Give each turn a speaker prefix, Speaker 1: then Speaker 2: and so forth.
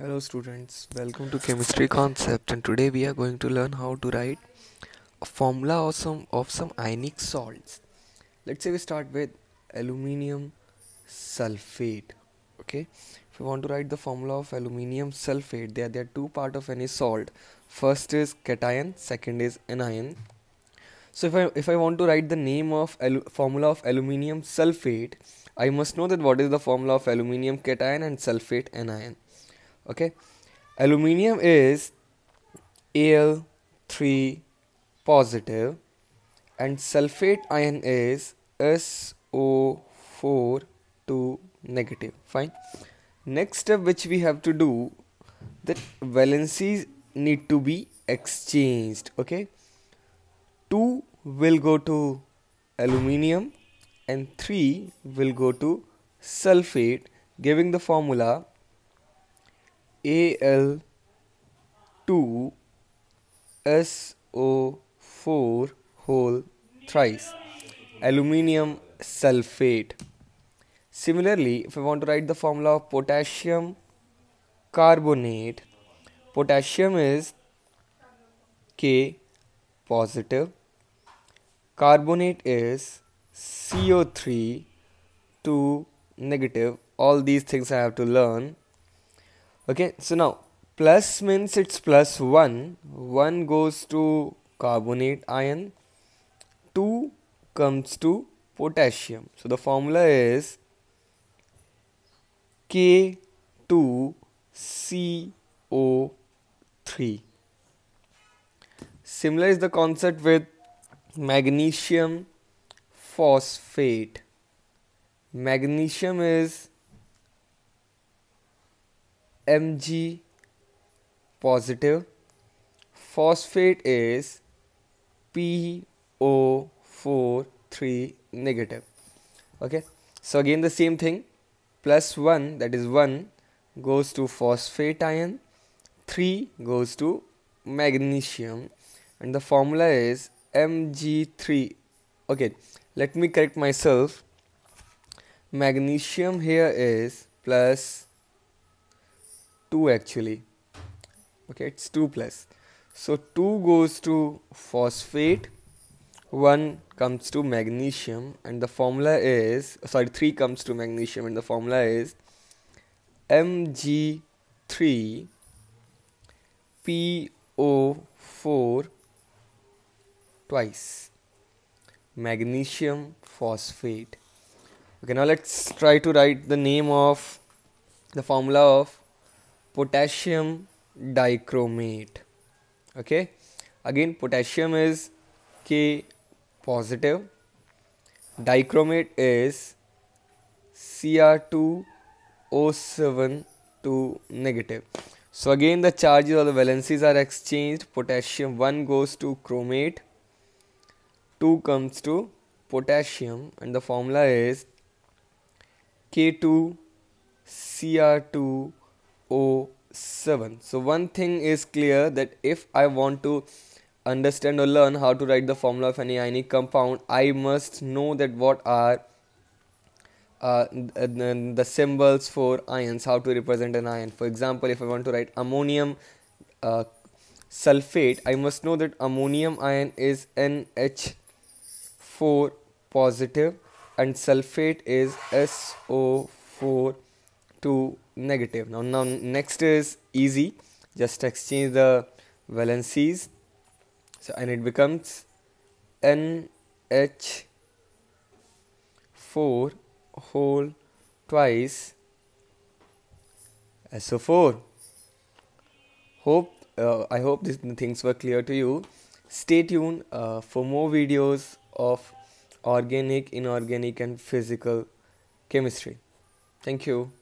Speaker 1: Hello students, welcome to Chemistry Concept and today we are going to learn how to write a formula of some of some ionic salts. Let's say we start with aluminium sulfate. Okay, if you want to write the formula of aluminium sulfate, there, there are two part of any salt. First is cation, second is anion. So if I if I want to write the name of formula of aluminium sulfate, I must know that what is the formula of aluminium cation and sulfate anion okay aluminium is Al3 positive and sulfate ion is SO4 2 negative. Fine. Next step which we have to do that valencies need to be exchanged okay 2 will go to aluminium and 3 will go to sulfate giving the formula Al2 SO4 whole thrice. Aluminium sulfate. Similarly if I want to write the formula of potassium carbonate potassium is K positive. Carbonate is CO3 2 negative. All these things I have to learn okay so now plus means it's plus 1 1 goes to carbonate ion. 2 comes to potassium. So the formula is K2CO3 similar is the concept with magnesium phosphate. Magnesium is Mg positive. Phosphate is PO4 3 negative. Okay? So again the same thing. Plus 1 that is 1 goes to phosphate ion. 3 goes to magnesium. And the formula is Mg3 okay let me correct myself. Magnesium here is plus 2 actually. Okay it's 2 plus. So 2 goes to phosphate 1 comes to magnesium and the formula is sorry 3 comes to magnesium and the formula is Mg3 PO4 twice. Magnesium phosphate. Okay now let's try to write the name of the formula of potassium dichromate. Okay? Again potassium is K positive. Dichromate is Cr2O7 2 negative. So again the charges or the valencies are exchanged. Potassium 1 goes to chromate. 2 comes to potassium. And the formula is K2 Cr2 O7 so one thing is clear that if I want to understand or learn how to write the formula of any ionic compound I must know that what are uh, the, symbols for ions how to represent an ion. For example if I want to write ammonium uh, sulfate I must know that ammonium ion is NH4 positive and sulfate is SO4 2 negative. Now now next is easy. Just exchange the valencies. So and it becomes NH4 whole twice SO4 hope uh, I hope these things were clear to you. Stay tuned uh, for more videos of organic inorganic and physical chemistry. Thank you